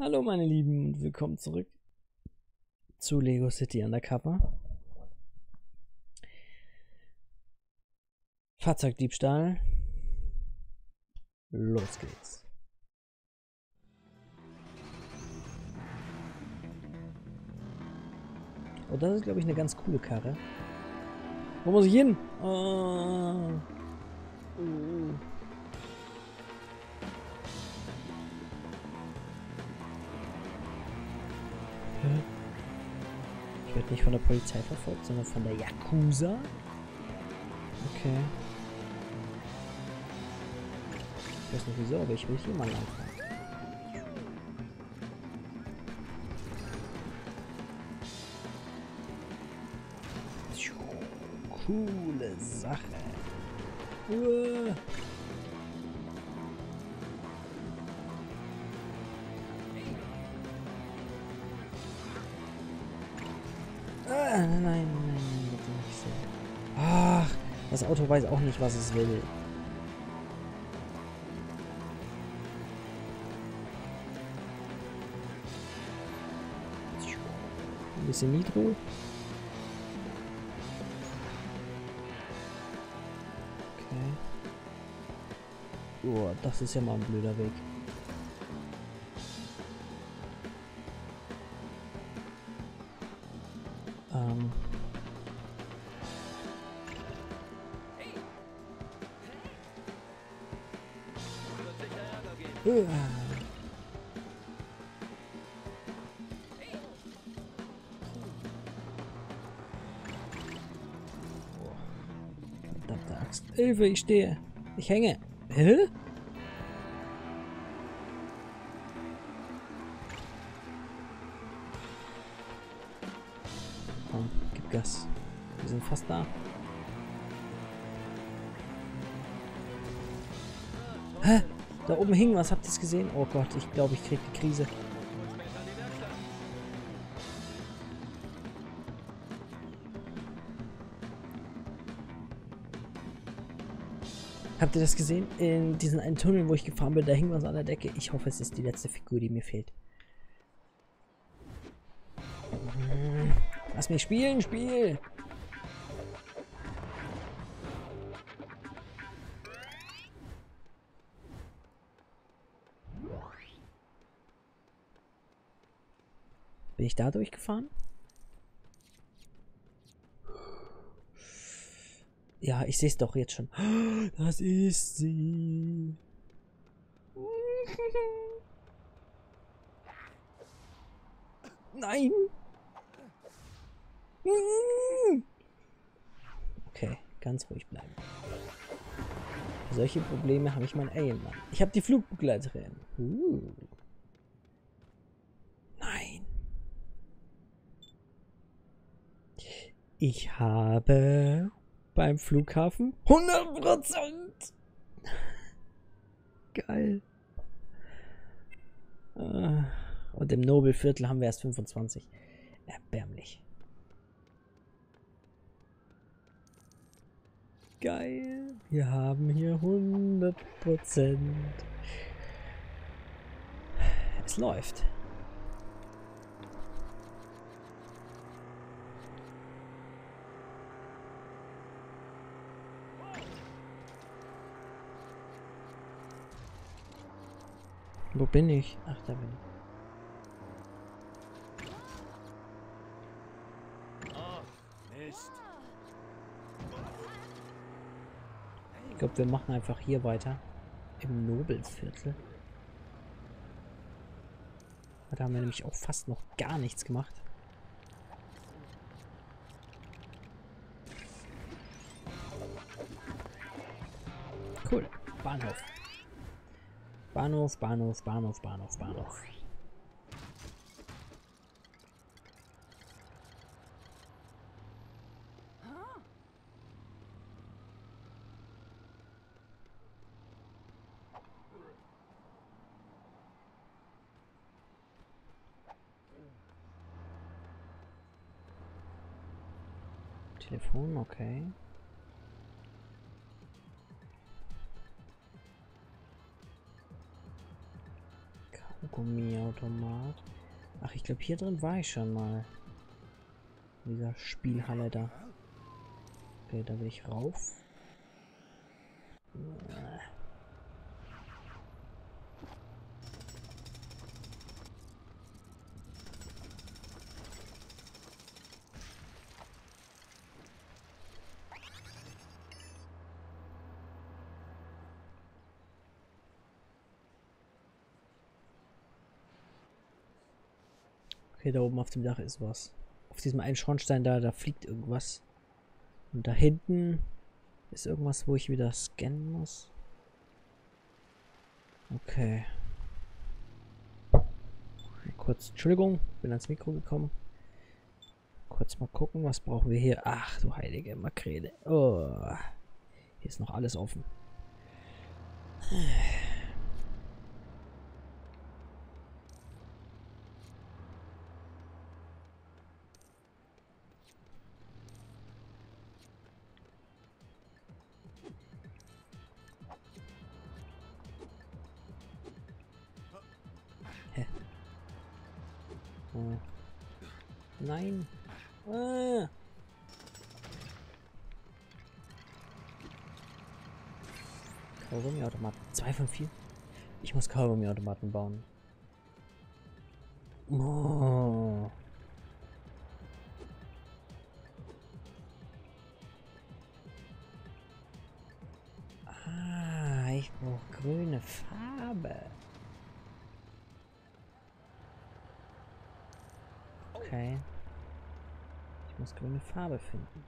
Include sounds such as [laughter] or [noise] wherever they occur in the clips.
Hallo meine Lieben und willkommen zurück zu Lego City Undercover. Fahrzeugdiebstahl. Los geht's. Oh, das ist glaube ich eine ganz coole Karre. Wo muss ich hin? Oh. Uh. Ich werde nicht von der Polizei verfolgt, sondern von der Yakuza. Okay. Ich weiß nicht wieso, aber ich will hier mal langfahren. Coole Sache. Uah. Das Auto weiß auch nicht, was es will. Ein bisschen Nitro. Okay. Oh, das ist ja mal ein blöder Weg. Hilfe, ich stehe. Ich hänge. Hä? Komm, gib Gas. Wir sind fast da. Hä? Da oben hing was, habt ihr es gesehen? Oh Gott, ich glaube, ich krieg die Krise. Habt ihr das gesehen? In diesem einen Tunnel, wo ich gefahren bin, da hing was an der Decke. Ich hoffe, es ist die letzte Figur, die mir fehlt. Lass mich spielen, Spiel! Bin ich da durchgefahren? Ja, ich sehe es doch jetzt schon. Das ist sie. Nein. Okay, ganz ruhig bleiben. Solche Probleme habe ich mein Alien-Mann. Ich habe die Flugbegleiterin. Uh. Nein. Ich habe beim Flughafen 100%. Geil. Äh, Und im Nobelviertel haben wir erst 25. Erbärmlich. Geil. Wir haben hier 100%. Es läuft. Wo bin ich? Ach, da bin ich. Ich glaube, wir machen einfach hier weiter. Im Nobelviertel. Da haben wir nämlich auch fast noch gar nichts gemacht. Cool. Bahnhof. Bahnhof, Bahnhof, Bahnhof, Bahnhof, Bahnhof. Telefon, okay. Kaugummiautomat. Ach, ich glaube, hier drin war ich schon mal. In dieser Spielhalle da. Okay, da will ich rauf. Äh. Okay, da oben auf dem Dach ist was. Auf diesem einen Schornstein da, da fliegt irgendwas. Und da hinten ist irgendwas, wo ich wieder scannen muss. Okay. Kurz, Entschuldigung, bin ans Mikro gekommen. Kurz mal gucken, was brauchen wir hier? Ach, du heilige Makrele. Oh. Hier ist noch alles offen. Von vier. Ich muss Kaugummiautomaten bauen. Oh. Ah, ich brauche grüne Farbe. Okay. Ich muss grüne Farbe finden.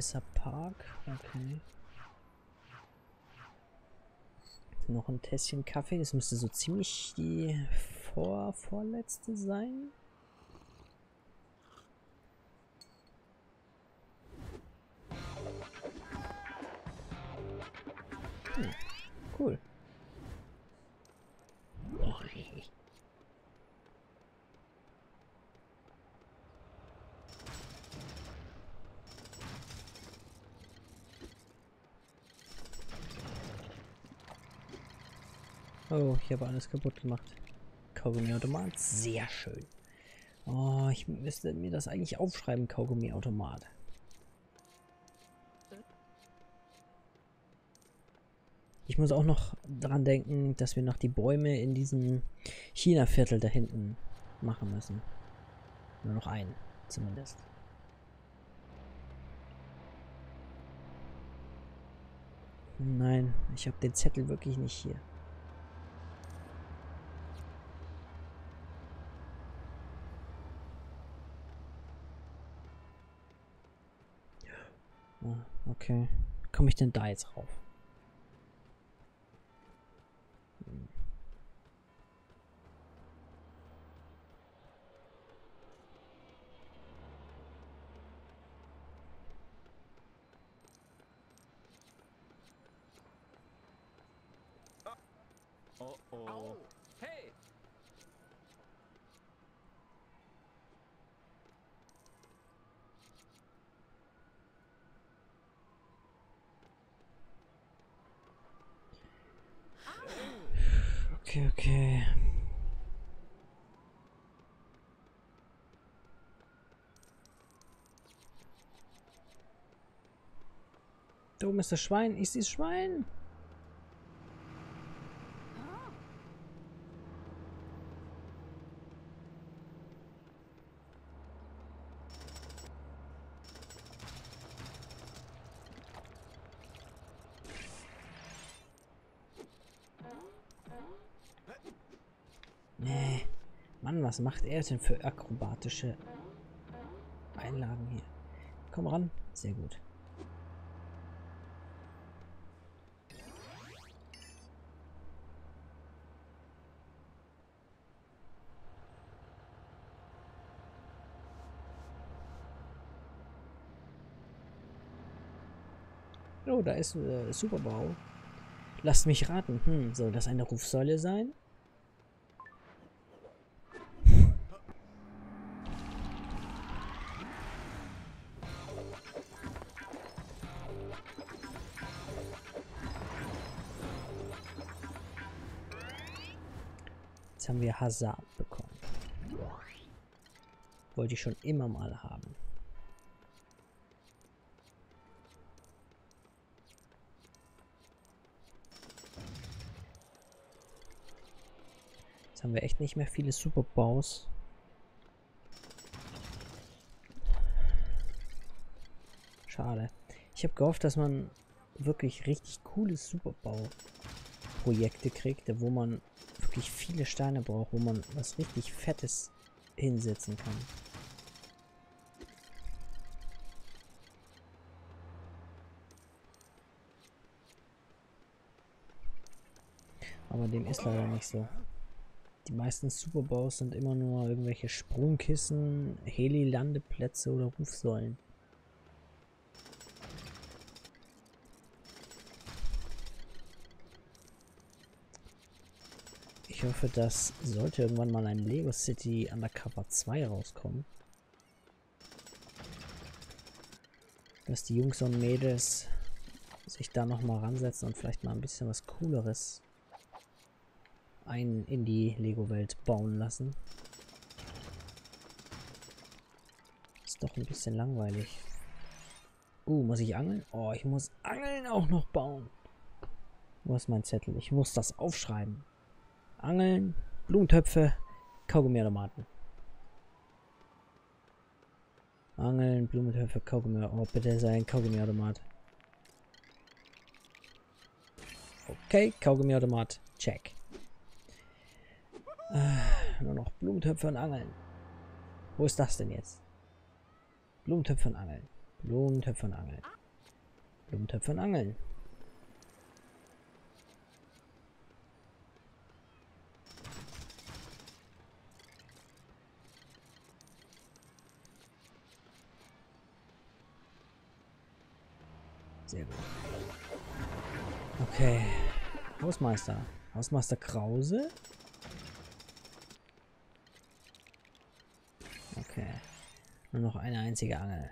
Officer Park, okay. Noch ein Tässchen Kaffee, das müsste so ziemlich die vor vorletzte sein. Ich habe alles kaputt gemacht. Kaugummiautomat, sehr schön. Oh, ich müsste mir das eigentlich aufschreiben, Kaugummiautomat. Ich muss auch noch daran denken, dass wir noch die Bäume in diesem China-Viertel da hinten machen müssen. Nur noch einen, zumindest. Nein, ich habe den Zettel wirklich nicht hier. Ah, okay. Komme ich denn da jetzt rauf? Hm. Oh oh. Hey! Okay, okay. Da oben ist das Schwein. Ist das Schwein? Mann, was macht er denn für akrobatische Einlagen hier? Komm ran. Sehr gut. Da ist äh, Superbau. Lasst mich raten. Hm, soll das eine Rufsäule sein? Jetzt haben wir Hazard bekommen. Wollte ich schon immer mal haben. Jetzt haben wir echt nicht mehr viele Superbaus. Schade. Ich habe gehofft, dass man wirklich richtig coole Superbau-Projekte kriegt, wo man wirklich viele Steine braucht, wo man was richtig Fettes hinsetzen kann. Aber dem ist leider nicht so. Die meisten Superbaus sind immer nur irgendwelche Sprungkissen, Heli-Landeplätze oder Rufsäulen. Ich hoffe, dass sollte irgendwann mal ein Lego City Undercover 2 rauskommen, dass die Jungs und Mädels sich da nochmal ransetzen und vielleicht mal ein bisschen was Cooleres ein in die Lego-Welt bauen lassen. Ist doch ein bisschen langweilig. Uh, muss ich angeln? Oh, ich muss Angeln auch noch bauen. Wo ist mein Zettel? Ich muss das aufschreiben. Angeln, Blumentöpfe, Kaugummiautomaten. Angeln, Blumentöpfe, Kaugummi. Oh, bitte sei ein Kaugummiautomat. Okay, Kaugummiautomat. Check. Äh, nur noch Blumentöpfe und Angeln. Wo ist das denn jetzt? Blumentöpfe und Angeln. Blumentöpfe und Angeln. Blumentöpfe und Angeln. Sehr gut. Okay. Hausmeister. Hausmeister Krause? Okay. Nur noch eine einzige Angel.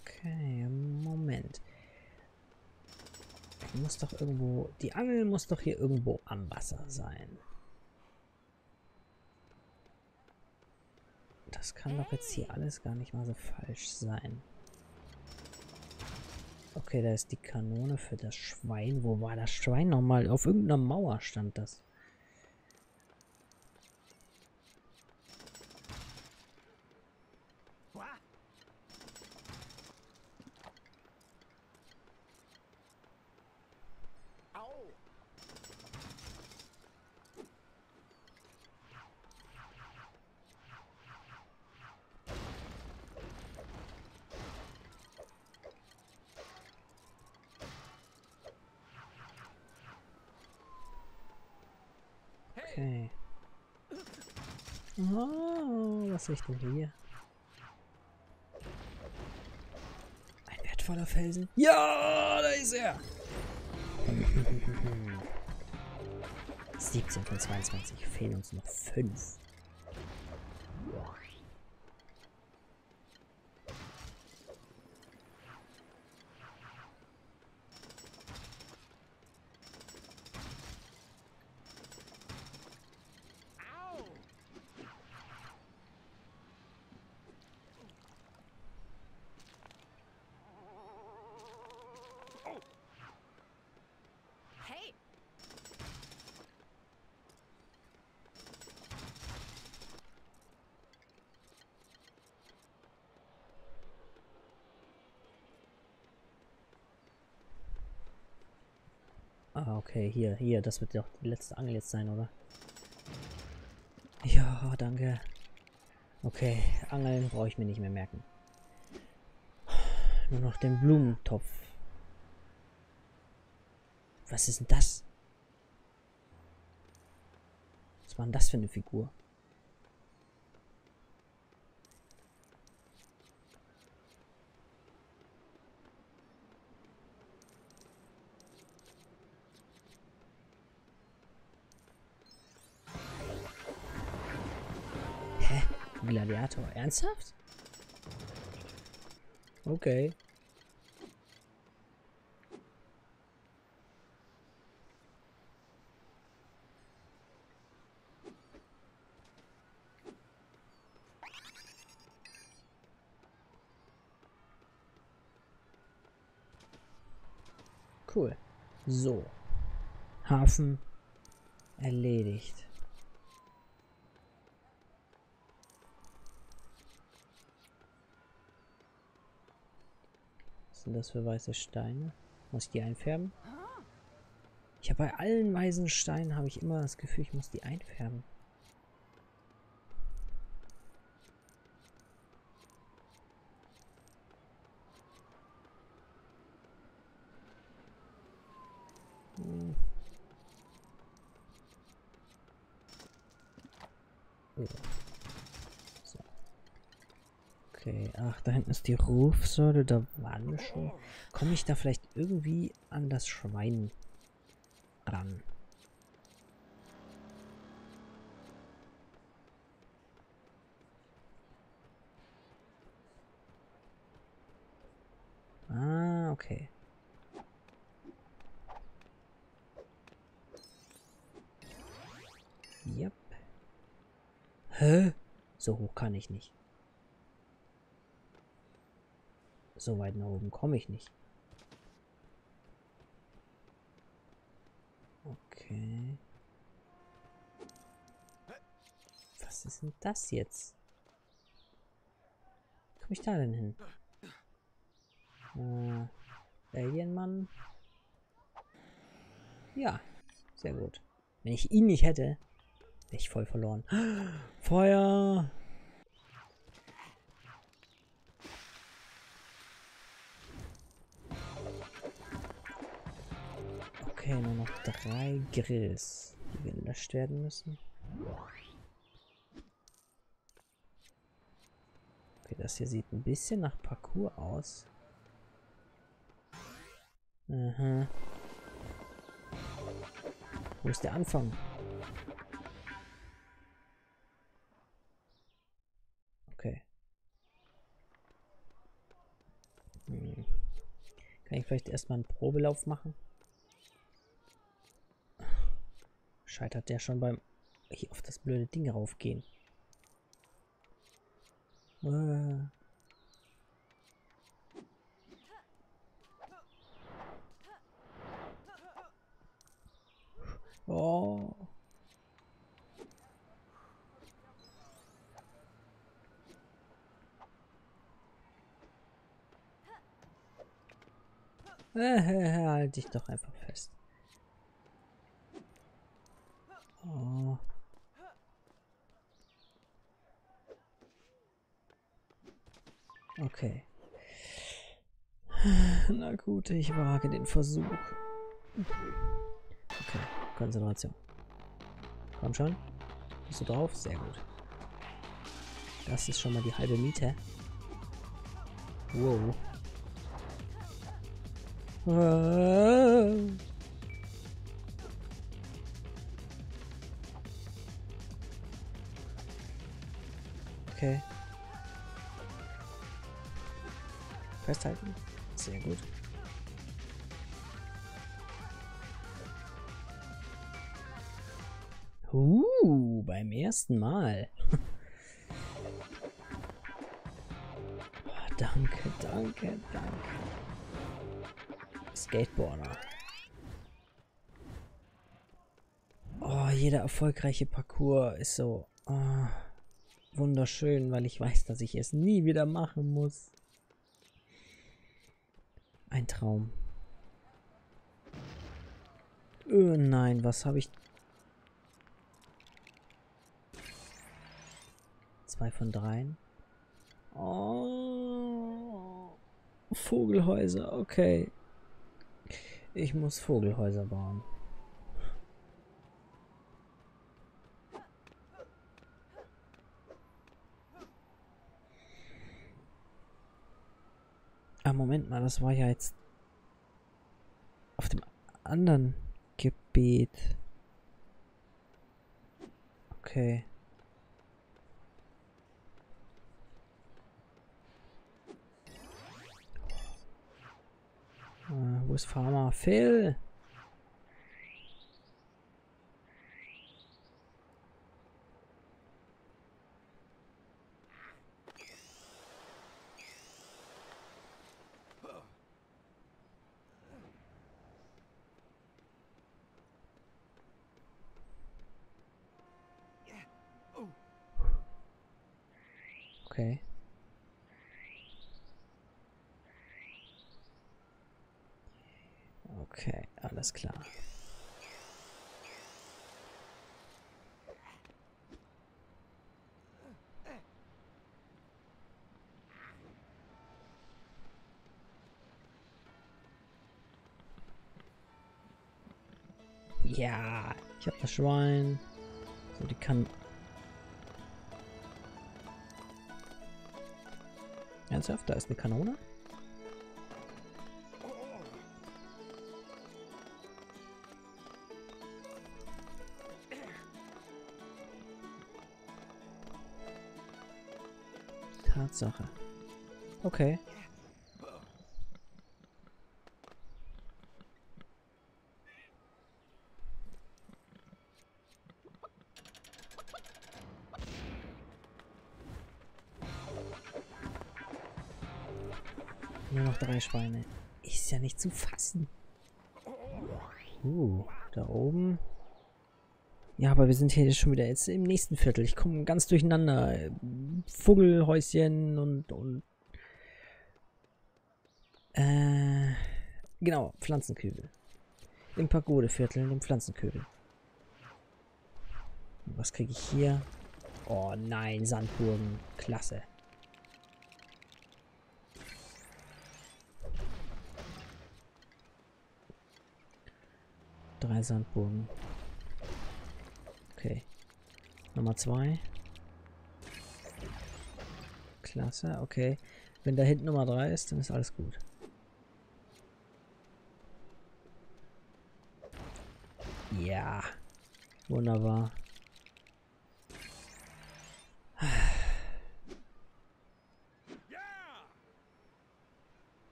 Okay, Moment. Muss doch irgendwo... Die Angel muss doch hier irgendwo am Wasser sein. Das kann doch jetzt hier alles gar nicht mal so falsch sein. Okay, da ist die Kanone für das Schwein. Wo war das Schwein nochmal? Auf irgendeiner Mauer stand das. Okay. Oh, was ich denn hier? Ein wertvoller Felsen. Ja, da ist er! [laughs] 17 von 22. Fehlen uns noch 5. Ah, okay, hier, hier, das wird doch die letzte Angel jetzt sein, oder? Ja, danke. Okay, Angeln brauche ich mir nicht mehr merken. Nur noch den Blumentopf. Was ist denn das? Was war denn das für eine Figur? Gladiator. Ernsthaft? Okay. Cool. So. Hafen erledigt. Sind das für weiße Steine? Muss ich die einfärben? Ich habe bei allen weißen Steinen habe ich immer das Gefühl, ich muss die einfärben. Okay, ach, da hinten ist die Rufsäule, da waren wir schon. Komme ich da vielleicht irgendwie an das Schwein ran? Ah, okay. Yep. Hä? So hoch kann ich nicht. So weit nach oben komme ich nicht. Okay. Was ist denn das jetzt? Komme ich da denn hin? Äh, Alienmann? Ja, sehr gut. Wenn ich ihn nicht hätte, wäre ich voll verloren. [gasps] Feuer! Okay, nur noch drei Grills, die gelöscht werden müssen. Okay, das hier sieht ein bisschen nach Parcours aus. Aha. Wo ist der Anfang? Okay. Hm. Kann ich vielleicht erstmal einen Probelauf machen? Scheitert der schon beim hier auf das blöde Ding raufgehen? Äh. Oh. Äh, halt dich doch einfach fest. Oh. Okay. Na gut, ich wage den Versuch. Okay, Konzentration. Komm schon. Bist du drauf? Sehr gut. Das ist schon mal die halbe Miete. Wow. Okay. Festhalten. Sehr gut. Uh, beim ersten Mal. oh, [laughs] danke, danke, danke. Skateboarder. Oh, jeder erfolgreiche Parcours ist so oh, wunderschön, weil ich weiß, dass ich es nie wieder machen muss. Ein Traum. Oh nein, was habe ich Zwei von dreien. Oh. Vogelhäuser, okay. Ich muss Vogelhäuser bauen. Ah, Moment mal, das war ja jetzt auf dem anderen Gebiet. Okay. Ah, wo ist Farmer? Phil! Ja, ich habe das Schwein. So, die kann Ernsthaft? Da ist eine Kanone? Tatsache. Okay. Schweine. Ist ja nicht zu fassen. Uh, da oben. Ja, aber wir sind hier schon wieder jetzt im nächsten Viertel. Ich komme ganz durcheinander. Vogelhäuschen und, und äh, genau, Pflanzenkübel. Im Pagodeviertel, im Pflanzenkübel. Was kriege ich hier? Oh nein, Sandburgen. Klasse. Drei Sandburgen. Okay. Nummer zwei. Klasse, okay. Wenn da hinten Nummer drei ist, dann ist alles gut. Ja. Wunderbar.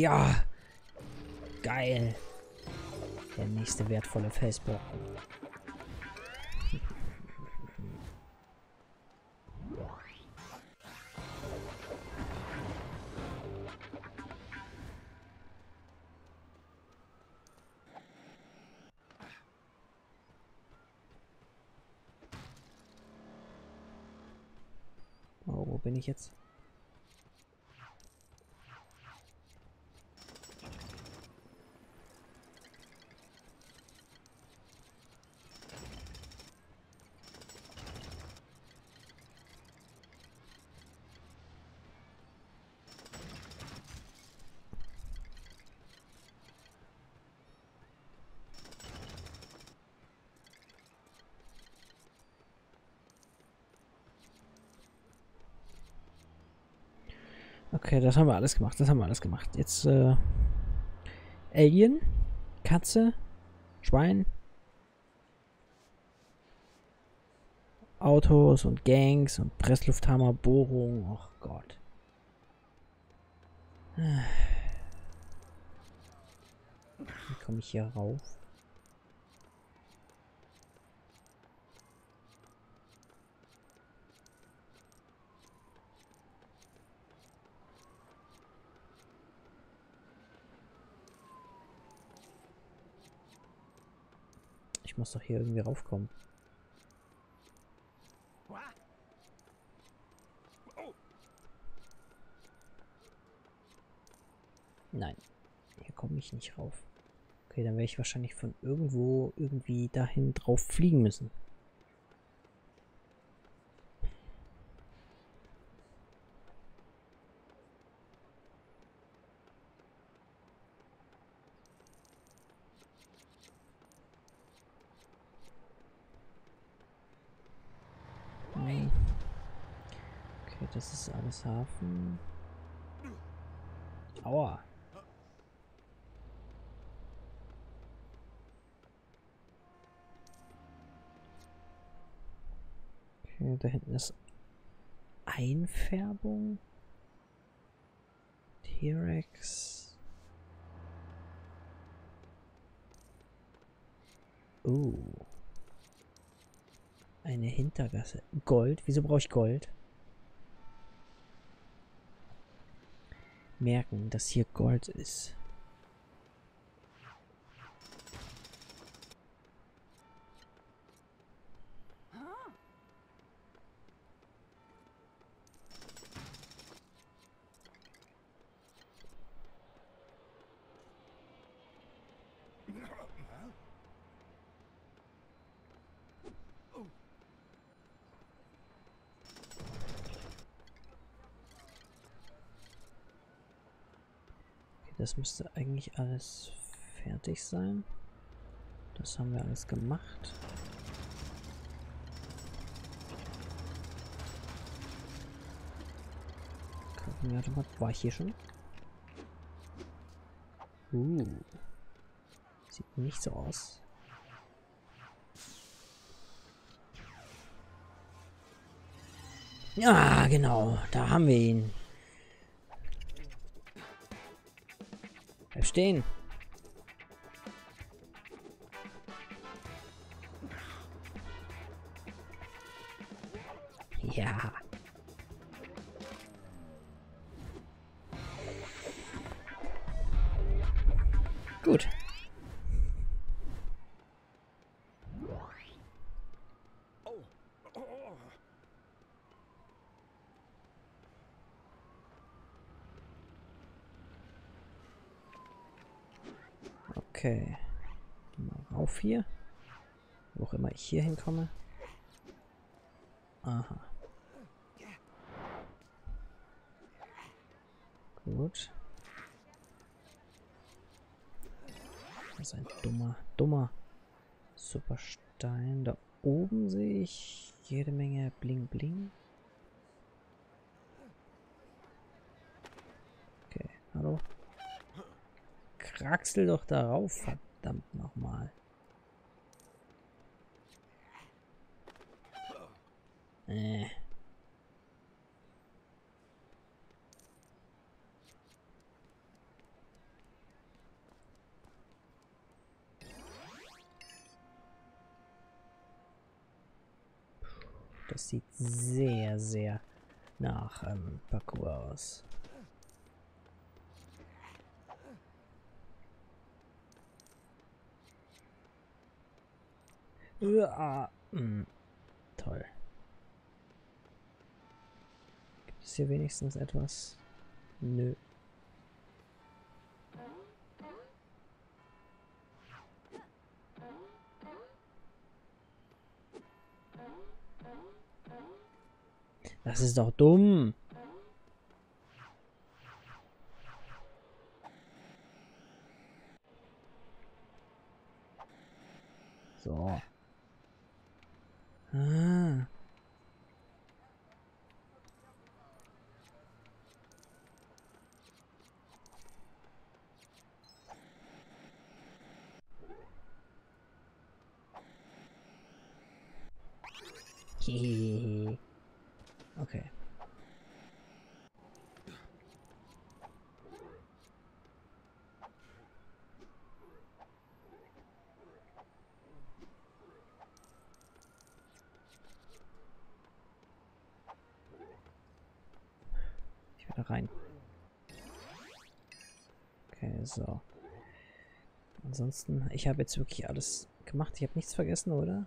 Ja. Geil. Der nächste wertvolle Facebook. Oh, wo bin ich jetzt? Okay, das haben wir alles gemacht. Das haben wir alles gemacht. Jetzt äh, Alien, Katze, Schwein, Autos und Gangs und Presslufthammer, Bohrung. Oh Gott. Wie komme ich hier rauf? Muss doch hier irgendwie raufkommen. Nein, hier komme ich nicht rauf. Okay, dann werde ich wahrscheinlich von irgendwo irgendwie dahin drauf fliegen müssen. Wilhelmshaven. Aua. Okay, da hinten ist Einfärbung. T-Rex. Oh. Eine Hintergasse. Gold? Wieso brauche ich Gold? Merken, dass hier Gold ist. Das müsste eigentlich alles fertig sein. Das haben wir alles gemacht. War ich hier schon? Uh. Sieht nicht so aus. Ja, genau. Da haben wir ihn. verstehen. Okay. Mal rauf hier. Wo auch immer ich hier hinkomme. Aha. Gut. Das ist ein dummer, dummer Superstein. Da oben sehe ich jede Menge Bling Bling. Okay, hallo. Kraxel doch darauf, verdammt nochmal. Äh. Das sieht sehr, sehr nach ähm, Parcours aus. Uah. Hm. Toll. Gibt es hier wenigstens etwas? Nö. Das ist doch dumm. So. Ah. Hehehe. [laughs] Okay. Ich will da rein. Okay, so. Ansonsten, ich habe jetzt wirklich alles gemacht. Ich habe nichts vergessen, oder?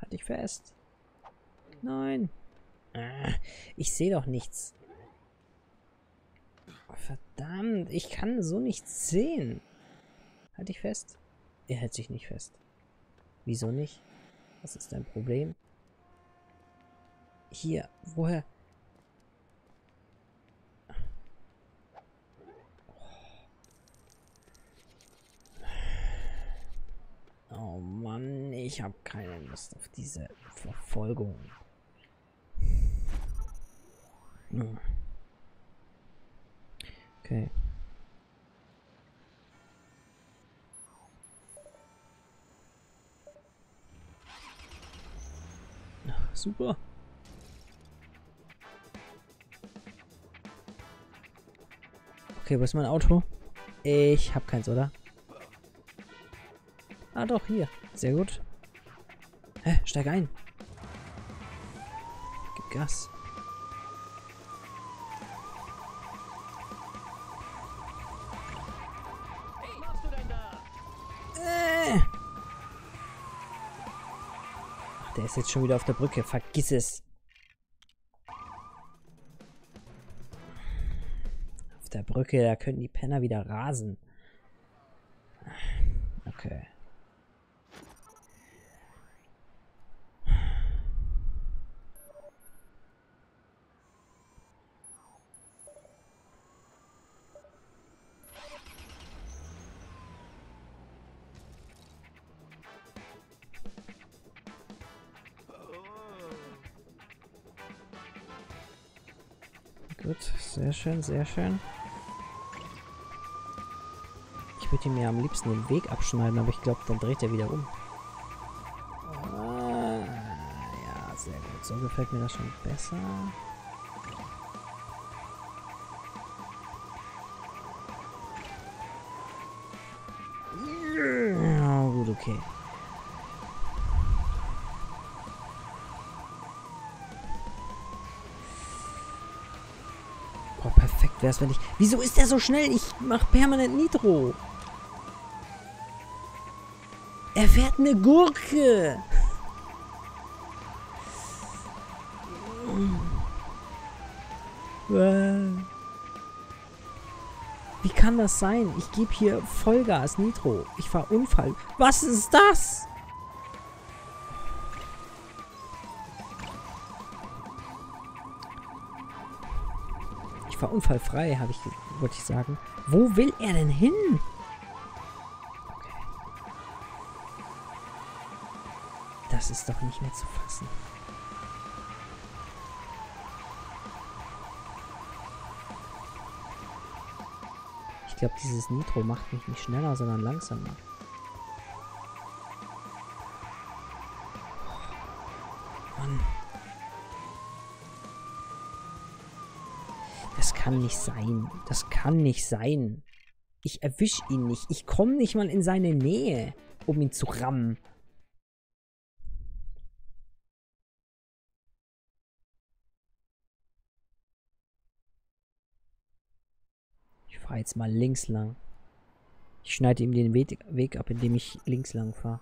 Halt dich fest. Nein. Ah, ich sehe doch nichts. Verdammt, ich kann so nichts sehen. Halt dich fest. Er hält sich nicht fest. Wieso nicht? Was ist dein Problem? Hier, woher? Oh Mann, ich habe keine Lust auf diese Verfolgung. Hm. Okay. Super. Okay, wo ist mein Auto? Ich hab keins, oder? Ah, doch, hier. Sehr gut. Hä, steig ein. Gib Gas. Was machst du denn da? Äh. Ach, der ist jetzt schon wieder auf der Brücke. Vergiss es. Auf der Brücke, da könnten die Penner wieder rasen. Schön, sehr schön. Ich würde ihm ja am liebsten den Weg abschneiden, aber ich glaube, dann dreht er wieder um. Ah, ja, sehr gut. So gefällt mir das schon besser. Ja, gut, okay. Boah, perfekt wäre es, wenn ich... Wieso ist der so schnell? Ich mach permanent Nitro. Er fährt eine Gurke. Wie kann das sein? Ich gebe hier Vollgas Nitro. Ich fahr Unfall. Was ist das? Ich unfallfrei, habe ich, wollte ich sagen. Wo will er denn hin? Okay. Das ist doch nicht mehr zu fassen. Ich glaube, dieses Nitro macht mich nicht schneller, sondern langsamer. Mann. Das kann nicht sein. Das kann nicht sein. Ich erwisch ihn nicht. Ich komme nicht mal in seine Nähe, um ihn zu rammen. Ich fahre jetzt mal links lang. Ich schneide ihm den Weg ab, indem ich links lang fahre.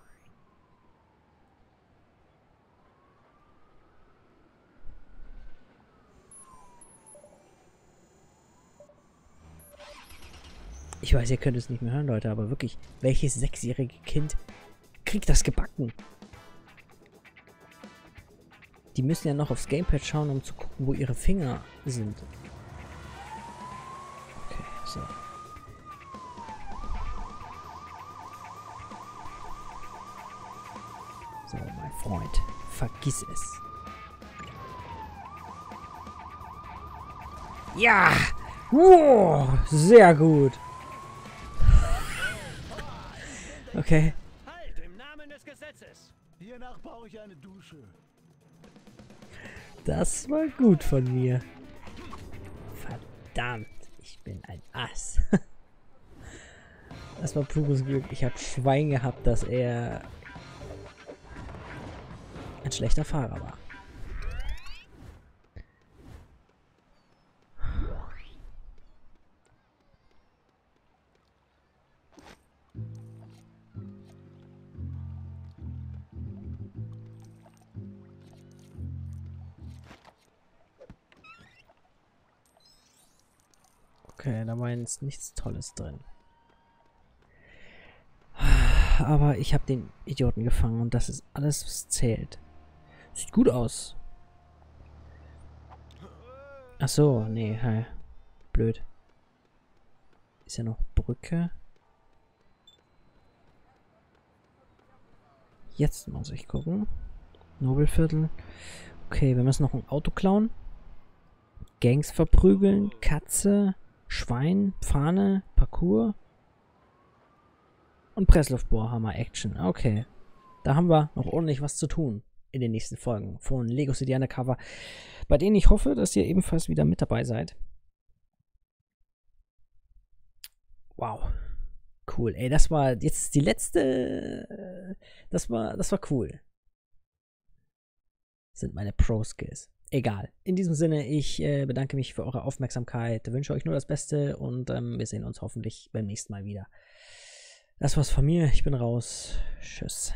Ich weiß, ihr könnt es nicht mehr hören, Leute, aber wirklich, welches sechsjährige Kind kriegt das gebacken? Die müssen ja noch aufs Gamepad schauen, um zu gucken, wo ihre Finger sind. Okay, so. So, mein Freund, vergiss es. Ja! Wow, sehr gut. Okay. Halt, im Namen des Gesetzes! Hiernach brauche ich eine Dusche. Das war gut von mir. Verdammt, ich bin ein Ass. [laughs] Das war pures Glück. Ich habe Schwein gehabt, dass er ein schlechter Fahrer war. Jetzt nichts Tolles drin. Aber ich habe den Idioten gefangen und das ist alles, was zählt. Sieht gut aus. Ach so, nee, hi. Blöd. Ist ja noch Brücke. Jetzt muss ich gucken. Nobelviertel. Okay, wir müssen noch ein Auto klauen. Gangs verprügeln. Katze. Schwein. Fahne. Parcours. Und Pressluftbohrhammer Action. Okay. Da haben wir noch ordentlich was zu tun. in den nächsten Folgen von Lego City Undercover, bei denen ich hoffe, dass ihr ebenfalls wieder mit dabei seid. Wow. Cool. Ey, das war jetzt die letzte. Das war, das war cool. Sind meine Pro-Skills. Egal. In diesem Sinne, ich äh, bedanke mich für eure Aufmerksamkeit, wünsche euch nur das Beste und ähm, wir sehen uns hoffentlich beim nächsten Mal wieder. Das war's von mir. Ich bin raus. Tschüss.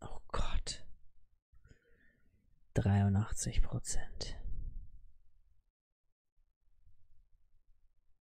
Oh Gott. 83 Prozent.